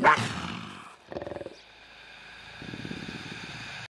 Bah!